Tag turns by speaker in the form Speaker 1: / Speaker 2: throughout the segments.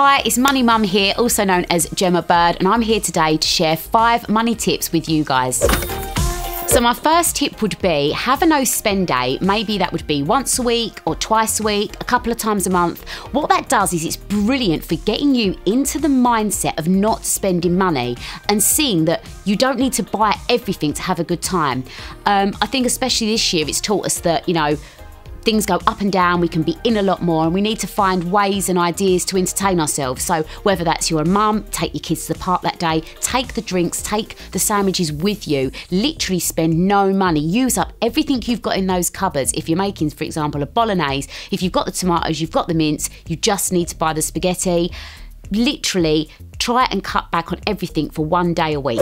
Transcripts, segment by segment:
Speaker 1: Hi, it's Money Mum here, also known as Gemma Bird, and I'm here today to share five money tips with you guys. So, my first tip would be have a no spend day. Maybe that would be once a week or twice a week, a couple of times a month. What that does is it's brilliant for getting you into the mindset of not spending money and seeing that you don't need to buy everything to have a good time. Um, I think, especially this year, it's taught us that, you know, things go up and down, we can be in a lot more, and we need to find ways and ideas to entertain ourselves. So, whether that's your mum, take your kids to the park that day, take the drinks, take the sandwiches with you, literally spend no money, use up everything you've got in those cupboards. If you're making, for example, a bolognese, if you've got the tomatoes, you've got the mince, you just need to buy the spaghetti. Literally, try and cut back on everything for one day a week.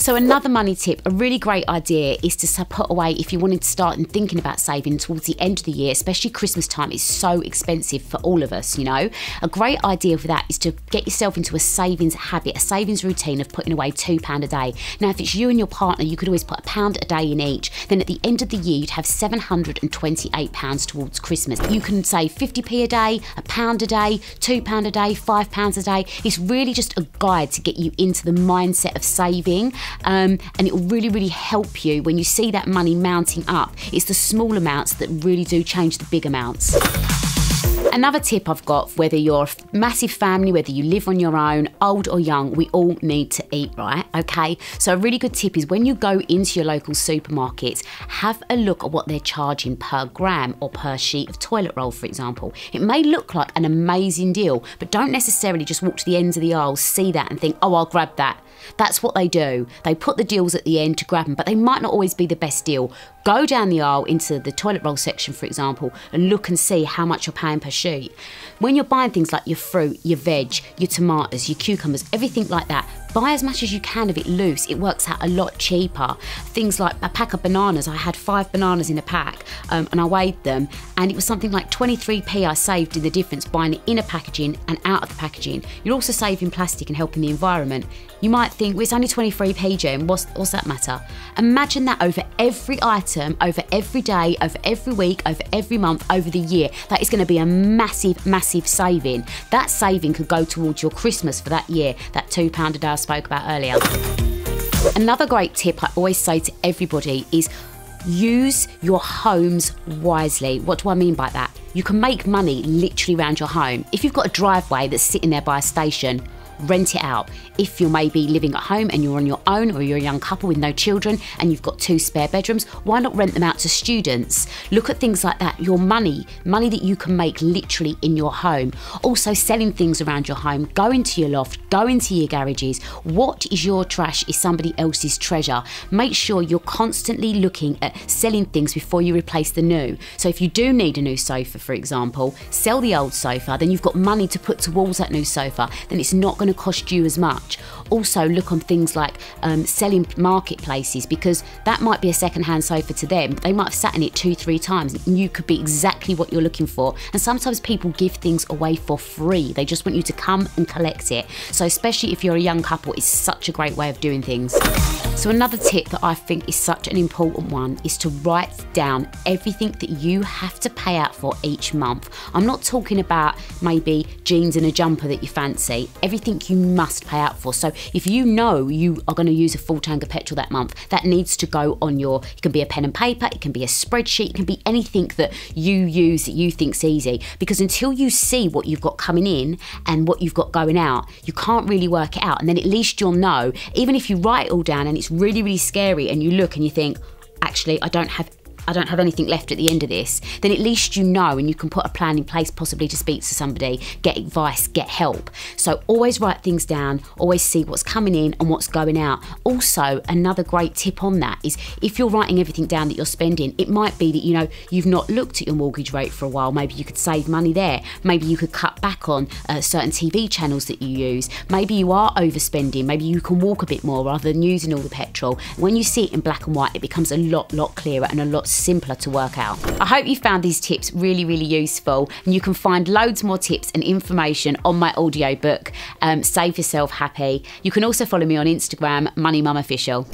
Speaker 1: So another money tip, a really great idea is to put away if you wanted to start and thinking about saving towards the end of the year, especially Christmas time is so expensive for all of us, you know. A great idea for that is to get yourself into a savings habit, a savings routine of putting away £2 a day. Now, if it's you and your partner, you could always put a pound a day in each. Then at the end of the year, you'd have £728 towards Christmas. You can save 50p a day, a pound a day, £2 a day, £5 a day. It's really just a guide to get you into the mindset of saving um, and it will really, really help you when you see that money mounting up. It's the small amounts that really do change the big amounts. Another tip I've got whether you're a massive family, whether you live on your own, old or young, we all need to eat, right? Okay. So, a really good tip is when you go into your local supermarkets, have a look at what they're charging per gram or per sheet of toilet roll, for example. It may look like an amazing deal, but don't necessarily just walk to the ends of the aisle, see that, and think, oh, I'll grab that. That's what they do. They put the deals at the end to grab them, but they might not always be the best deal. Go down the aisle into the toilet roll section, for example, and look and see how much you're paying per sheet. When you're buying things like your fruit, your veg, your tomatoes, your cucumbers, everything like that, buy as much as you can of it loose. It works out a lot cheaper. Things like a pack of bananas, I had five bananas in a pack um, and I weighed them, and it was something like 23p I saved in the difference buying it in a packaging and out of the packaging. You're also saving plastic and helping the environment. You might think, well, it's only 23p, Gem, what's, what's that matter? Imagine that over every item, over every day, over every week, over every month, over the year. That is going to be a massive, massive saving. That saving could go towards your Christmas for that year, that £2 a day I spoke about earlier. Another great tip I always say to everybody is use your homes wisely. What do I mean by that? You can make money literally around your home. If you've got a driveway that's sitting there by a station, rent it out. If you're maybe living at home and you're on your own or you're a young couple with no children and you've got two spare bedrooms, why not rent them out to students? Look at things like that. Your money, money that you can make literally in your home. Also, selling things around your home. Go into your loft, go into your garages. What is your trash is somebody else's treasure. Make sure you're constantly looking at selling things before you replace the new. So, if you do need a new sofa, for example, sell the old sofa, then you've got money to put towards that new sofa, then it's not going going to cost you as much. Also, look on things like um, selling marketplaces because that might be a second-hand sofa to them. They might have sat in it two, three times, and you could be exactly what you're looking for. And sometimes people give things away for free. They just want you to come and collect it. So, especially if you're a young couple, it's such a great way of doing things. So, another tip that I think is such an important one is to write down everything that you have to pay out for each month. I'm not talking about maybe jeans and a jumper that you fancy. Everything you must pay out for. So if you know you are going to use a full tank of petrol that month, that needs to go on your, it can be a pen and paper, it can be a spreadsheet, it can be anything that you use that you think's easy. Because until you see what you've got coming in and what you've got going out, you can't really work it out. And then at least you'll know, even if you write it all down and it's really, really scary and you look and you think, actually, I don't have I don't have anything left at the end of this, then at least you know and you can put a plan in place possibly to speak to somebody, get advice, get help. So always write things down, always see what's coming in and what's going out. Also, another great tip on that is if you're writing everything down that you're spending, it might be that you know you've not looked at your mortgage rate for a while. Maybe you could save money there. Maybe you could cut back on uh, certain TV channels that you use. Maybe you are overspending. Maybe you can walk a bit more rather than using all the petrol. When you see it in black and white, it becomes a lot, lot clearer and a lot simpler to work out. I hope you found these tips really, really useful and you can find loads more tips and information on my audiobook, um, Save Yourself Happy. You can also follow me on Instagram, Money Mum Official.